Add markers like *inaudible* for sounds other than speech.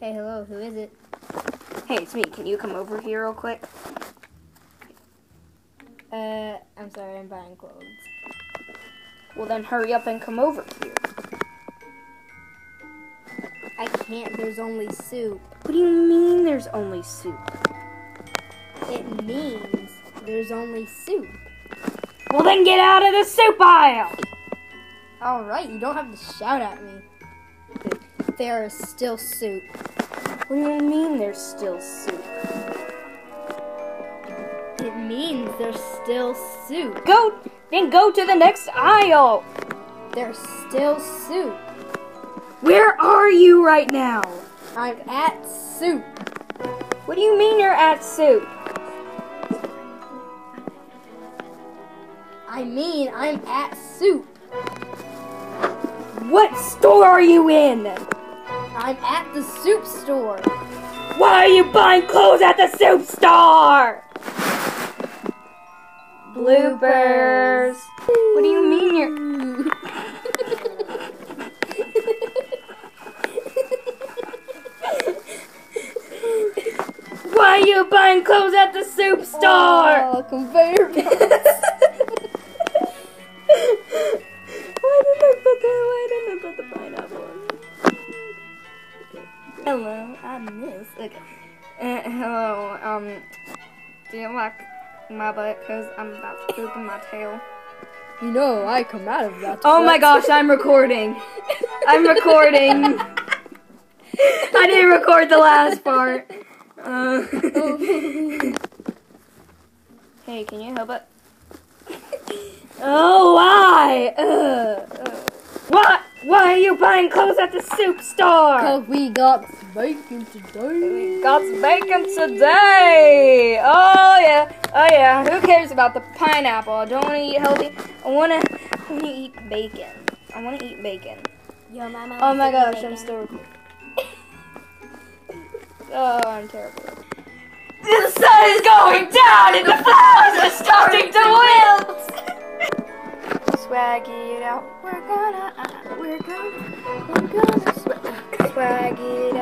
Hey, hello, who is it? Hey, it's me. Can you come over here real quick? Uh, I'm sorry, I'm buying clothes. Well, then hurry up and come over here. I can't, there's only soup. What do you mean there's only soup? It means there's only soup. Well, then get out of the soup aisle! Alright, you don't have to shout at me. There is still soup. What do you mean there's still soup? It means there's still soup. Go, then go to the next aisle! There's still soup. Where are you right now? I'm at soup. What do you mean you're at soup? I mean, I'm at soup. What store are you in? I'm at the soup store. Why are you buying clothes at the soup store? Bloopers. What do you mean you're... Why are you buying clothes at the soup store? Oh, conveyor belt. Hello, I'm Miss. Okay. Uh, hello. Um, do you like my butt? Cause I'm about to poop in my tail. You know, I come out of that. Oh my gosh, I'm recording. I'm recording. I didn't record the last part. *laughs* Uh, *laughs* hey, can you help it? *laughs* Oh, why? Ugh, ugh. What? Why are you buying clothes at the soup store? Cause we got bacon today. We got bacon today. Oh yeah, oh yeah. Who cares about the pineapple? I don't want to eat healthy. I want to. I want to eat bacon. I want to eat bacon. Yo, mama. Oh my gosh, I'm still recording. *laughs* Oh, I'm terrible. The sun is going down and the flowers are starting to wilt. Swag it out. We're gonna, uh, we're gonna, we're gonna swag, swag it out.